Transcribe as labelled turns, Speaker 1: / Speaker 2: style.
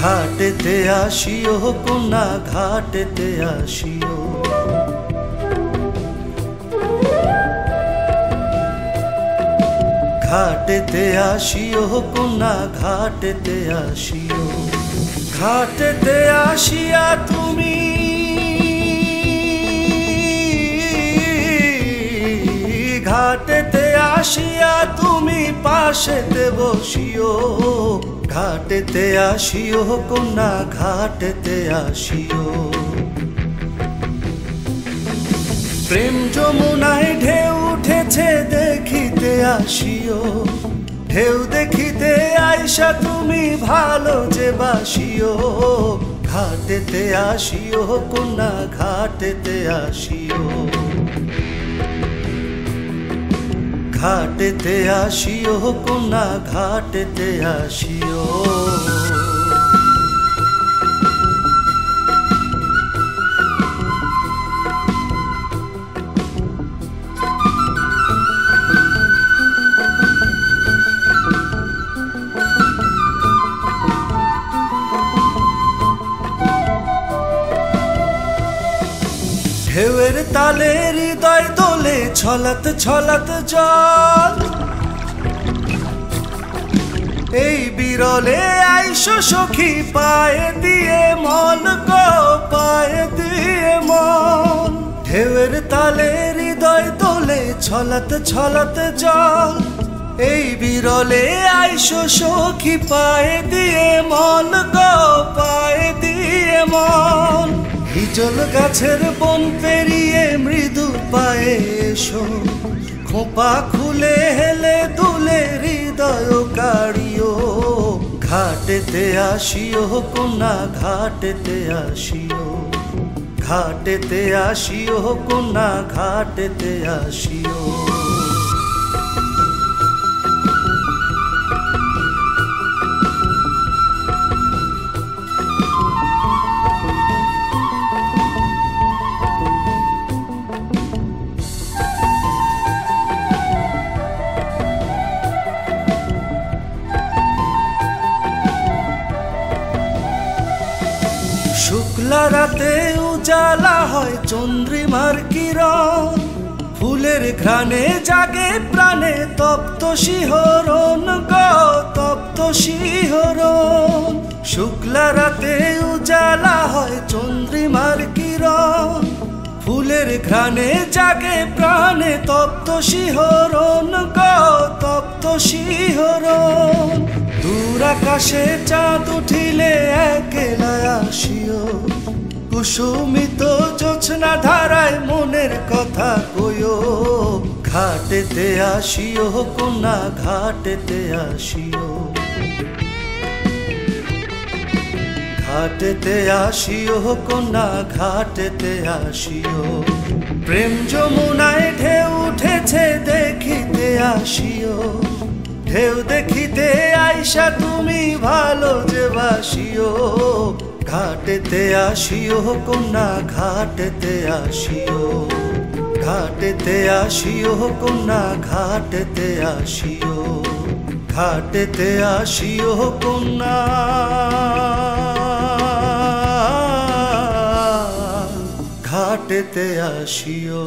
Speaker 1: ঘাটেতে আসিও কন্যা ঘাটেতে আসিও। ঘাটেতে আসিও কন্যা ঘাটেতে আসিও। ঘাটেতে আসিয়া তুমি ঘাটেতে আসিয়া তুমি পাশেতে বসিও। ঘাটেতে আসিও, কন্যা, ঘাটেতে আসিও। প্রেম যমুনায় ঢেউ উঠেছে, দেখিতে আসিও। ঢেউ দেখিতে আইসা, তুমি ভালো যে বাসিও। ঘাটেতে আসিও, কন্যা, ঘাটেতে আসিও। ঘাটেতে আসিও কোনা ঘাটেতে আসিও। ঢেউয়ের তালে হৃদয় দোলে ছলাত ছলাত জল। এই বিরলে আইসো সখী, পায়ে দিয়ে মন গো, পায়ে দিয়ে মন। ঢেউয়ের তালে হৃদয় দোলে ছলাত ছলাত জল। এই বিরলে আইসো সখী, পায়ে দিয়ে মন গো, পায়ে দিয়ে মন। হিজল গাছের বন পেরিয়ে মৃদু পায়ে এসো। খোপা খুলে হেলে দুলে হৃদয় কাড়িও। ঘাটেতে আসিও, কন্যা, ঘাটেতে আসিও। ঘাটেতে আসিও, কন্যা, ঘাটেতে আসিও। শুক্লা রাতে উজালা হয় চন্দ্রিমার কিরণ। ফুলের ঘ্রাণে জাগে প্রাণে তপ্ত শিহরণ গ, তপ্ত শিহরণ। শুক্লা রাতে উজালা হয় চন্দ্রিমার কিরণ। ফুলের ঘ্রাণে জাগে প্রাণে তপ্ত শিহরণ গ, তপ্ত শিহরণ। আকাশে চাঁদ উঠিলে একেলা আসিও। কুসুমিত জোছনা ধারায় মনের কথা কইও। ঘাটেতে আসিও, কন্যা, ঘাটেতে আসিও। ঘাটেতে আসিও, কন্যা, ঘাটেতে আসিও। প্রেম যমুনায় ঢেউ উঠেছে, দেখিতে আসিও। ঢেউ দেখিতে আইসা তুমি ভালো যে বাসিও। ঘাটেতে আসিও, কন্যা, ঘাটেতে আসিও। ঘাটেতে আসিও, কন্যা, ঘাটেতে আসিও। ঘাটেতে আসিও, কন্যা। ঘাটেতে আসিও।